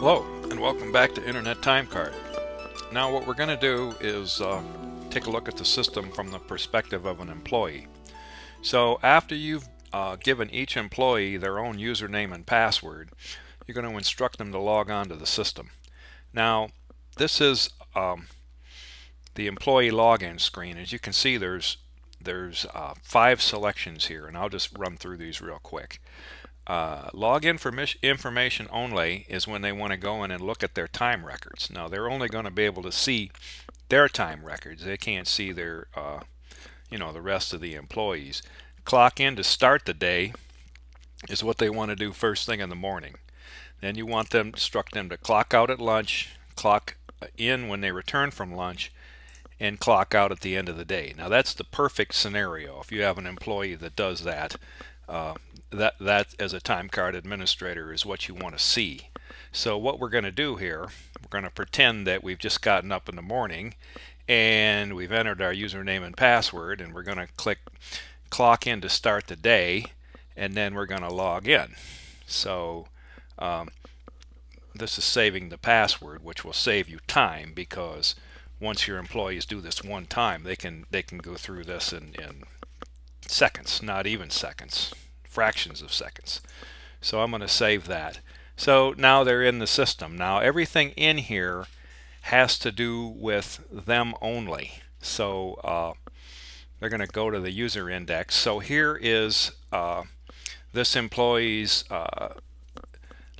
Hello, and welcome back to Internet Timecard. Now what we're going to do is uh, take a look at the system from the perspective of an employee. So after you've uh, given each employee their own username and password, you're going to instruct them to log on to the system. Now this is um, the employee login screen. As you can see there's there's uh, five selections here and I'll just run through these real quick. Uh, log information only is when they want to go in and look at their time records. Now they're only going to be able to see their time records. They can't see their, uh, you know, the rest of the employees. Clock in to start the day is what they want to do first thing in the morning. Then you want them instruct them to clock out at lunch, clock in when they return from lunch, and clock out at the end of the day. Now that's the perfect scenario if you have an employee that does that. Uh, that that as a time card administrator is what you want to see. So what we're going to do here, we're going to pretend that we've just gotten up in the morning and we've entered our username and password and we're going to click clock in to start the day and then we're going to log in. So um, this is saving the password which will save you time because once your employees do this one time they can they can go through this in, in seconds not even seconds fractions of seconds. So I'm going to save that. So now they're in the system. Now everything in here has to do with them only. So uh, they're going to go to the user index. So here is uh, this employee's uh,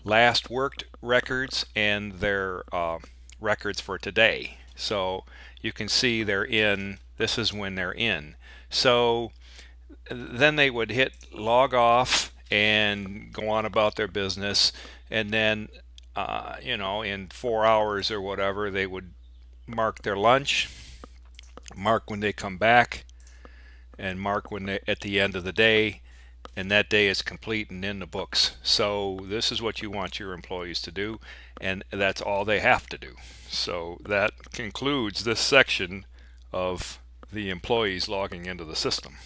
last worked records and their uh, records for today. So you can see they're in, this is when they're in. So then they would hit log off and go on about their business and then uh, you know in four hours or whatever they would mark their lunch mark when they come back and mark when they at the end of the day and that day is complete and in the books. So this is what you want your employees to do and that's all they have to do. So that concludes this section of the employees logging into the system